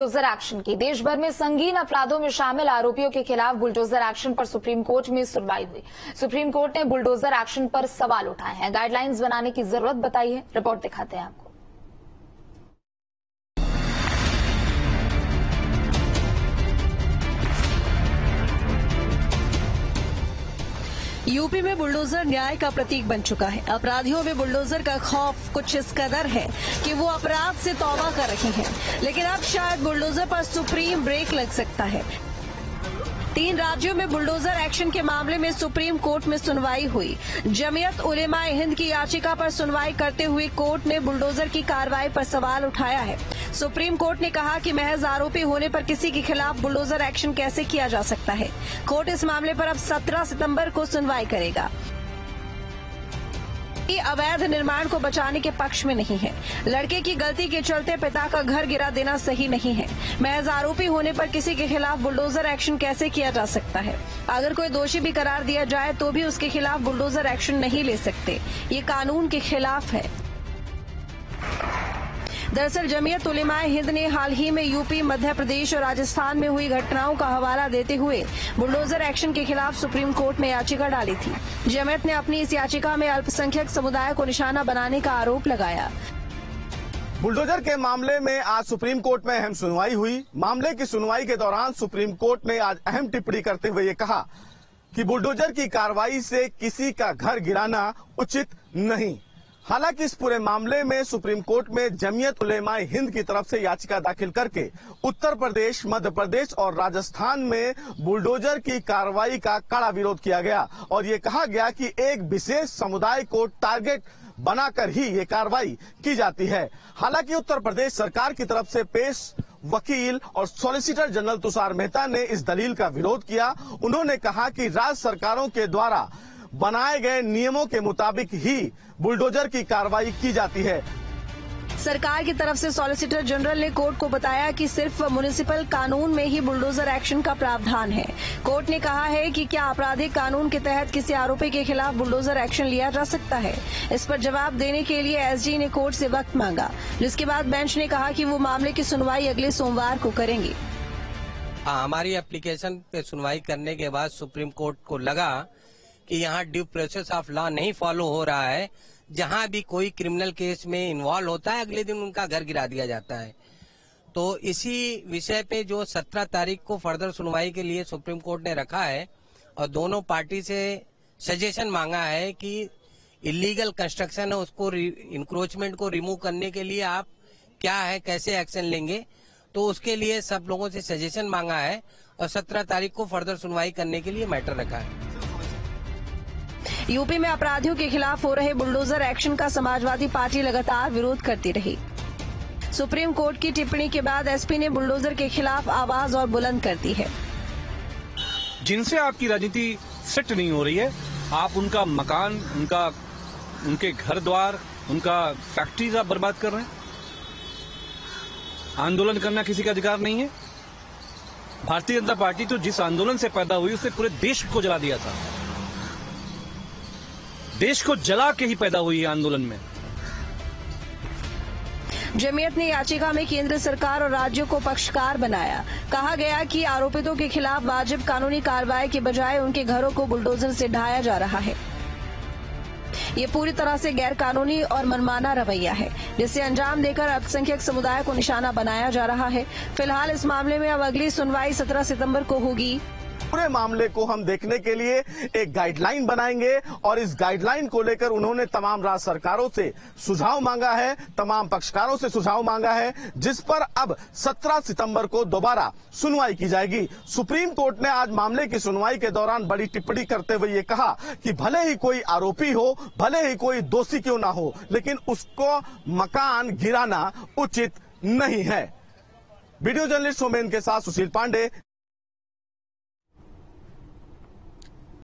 Bulldozer action की। देश भर में संगीन अपराधों में शामिल आरोपियों के खिलाफ बुलडोजर एक्शन पर सुप्रीम कोर्ट में सुनवाई हुई। सुप्रीम कोर्ट ने बुलडोजर एक्शन पर सवाल उठाए हैं। गाइडलाइंस बनाने की ज़रूरत बताई है। रिपोर्ट दिखाते हैं आपको। यूपी में बुलडोजर न्याय का प्रतीक बन चुका है। अपराधियों में बुलडोजर का खौफ कुछ इस कदर है कि वो अपराध से तौबा कर रहे हैं। लेकिन अब शायद बुलडोजर पर सुप्रीम ब्रेक लग सकता है। तीन राज्यों में बुलडोजर एक्शन के मामले में सुप्रीम कोर्ट में सुनवाई हुई। जमीयत उलेमा हिंद की याचिका पर सुनवाई करते हुए कोर्ट ने बुलडोजर की कार्रवाई पर सवाल उठाया है। सुप्रीम कोर्ट ने कहा कि महज आरोपी होने पर किसी के खिलाफ बुलडोजर एक्शन कैसे किया जा सकता है? कोर्ट इस मामले पर अब 17 सितंबर को सुनवाई करेगा। अवैध निर्माण को बचाने के पक्ष में नहीं है। लड़के की गलती के चलते पिता का घर गिरा देना सही नहीं है। महज आरोपी होने पर किसी के खिलाफ बुलडोजर एक्शन कैसे किया जा सकता है? अगर कोई दोषी भी करार दिया जाए तो भी उसके खिलाफ बुलडोजर एक्शन नहीं ले सकते। ये कानून के खिलाफ है। दरअसल जमीयत उलेमाए हिंद ने हाल ही में यूपी, मध्य प्रदेश और राजस्थान में हुई घटनाओं का हवाला देते हुए बुलडोजर एक्शन के खिलाफ सुप्रीम कोर्ट में याचिका डाली थी। जमीयत ने अपनी इस याचिका में अल्पसंख्यक समुदाय को निशाना बनाने का आरोप लगाया। बुलडोजर के मामले में आज सुप्रीम कोर्ट में अहम सुनवाई हुई। मामले की सुनवाई के दौरान सुप्रीम कोर्ट ने आज अहम टिप्पणी करते हुए ये कहा कि बुलडोजर की कार्रवाई से किसी का घर गिराना उचित नहीं। हालाँकि इस पूरे मामले में सुप्रीम कोर्ट में जमीयत उलेमाए हिंद की तरफ़ से याचिका दाखिल करके उत्तर प्रदेश, मध्य प्रदेश और राजस्थान में बुलडोजर की कार्रवाई का कड़ा विरोध किया गया और ये कहा गया कि एक विशेष समुदाय को टारगेट बनाकर ही ये कार्रवाई की जाती है। हालाँकि उत्तर प्रदेश सरकार की तरफ़ से पेश वकील और सॉलिसिटर जनरल तुषार मेहता ने इस दलील का विरोध किया। उन्होंने कहा कि राज्य सरकारों के द्वारा बनाए गए नियमों के मुताबिक ही बुलडोजर की कार्रवाई की जाती है। सरकार की तरफ़ से सॉलिसिटर जनरल ने कोर्ट को बताया कि सिर्फ़ म्यूनिसिपल कानून में ही बुलडोजर एक्शन का प्रावधान है। कोर्ट ने कहा है कि क्या आपराधिक कानून के तहत किसी आरोपी के खिलाफ बुलडोजर एक्शन लिया जा सकता है? इस पर जवाब देने के लिए एसजी ने कोर्ट से वक्त मांगा। जिसके बाद बेंच ने कहा कि वो मामले की सुनवाई अगले सोमवार को करेंगे। हमारी एप्लीकेशन पे सुनवाई करने के बाद सुप्रीम कोर्ट को लगा कि यहाँ ड्यू प्रोसेस ऑफ़ लॉ नहीं फॉलो हो रहा है। जहाँ भी कोई क्रिमिनल केस में इन्वॉल्व होता है, अगले दिन उनका घर गिरा दिया जाता है। तो इसी विषय पे जो सत्रह तारीख को फर्दर सुनवाई के लिए सुप्रीम कोर्ट ने रखा है, और दोनों पार्टी से सजेशन मांगा है कि इलीगल कंस्ट्रक्शन है, उसको इंक्रोचमेंट को रिमूव करने के लिए आप क्या है, कैसे एक्शन लेंगे? तो उसके लिए सब लोगों से सजेशन मांगा है, और सत्रह तारीख को फर्दर सुनवाई करने के लिए मैटर रखा है। यूपी में अपराधियों के खिलाफ हो रहे बुलडोजर एक्शन का समाजवादी पार्टी लगातार विरोध करती रही। सुप्रीम कोर्ट की टिप्पणी के बाद एसपी ने बुलडोजर के खिलाफ आवाज़ और बुलंद कर दी है। जिनसे आपकी राजनीति सेट नहीं हो रही है, आप उनका मकान, उनका, उनके घर द्वार उनका फैक्ट्रीज आप बर्बाद कर रहे हैं? आंदोलन करना किसी का अधिकार नहीं है। भारतीय जनता पार्टी तो जिस आंदोलन से पैदा हुई उससे पूरे देश को जला दिया था। देश को जला के ही पैदा हुई आंदोलन में। जमीयत ने याचिका में केंद्र सरकार और राज्यों को पक्षकार बनाया। कहा गया कि आरोपितों के खिलाफ वाजिब कानूनी कार्रवाई के बजाय उनके घरों को बुलडोजर से ढाया जा रहा है। ये पूरी तरह से गैर कानूनी और मनमाना रवैया है, जिसे अंजाम देकर अल्पसंख्यक समुदाय को निशाना बनाया जा रहा है। फ़िलहाल इस मामले में अब अगली सुनवाई 17 सितंबर को होगी। पूरे मामले को हम देखने के लिए एक गाइडलाइन बनाएँगे और इस गाइडलाइन को लेकर उन्होंने तमाम राज्य सरकारों से सुझाव मांगा है, तमाम पक्षकारों से सुझाव मांगा है, जिस पर अब 17 सितंबर को दोबारा सुनवाई की जाएगी। सुप्रीम कोर्ट ने आज मामले की सुनवाई के दौरान बड़ी टिप्पणी करते हुए ये कहा कि भले ही कोई आरोपी हो, भले ही कोई दोषी क्यों ना हो, लेकिन उसको मकान गिराना उचित नहीं है। वीडियो जर्नलिस्ट सोमेन के साथ सुशील पांडे।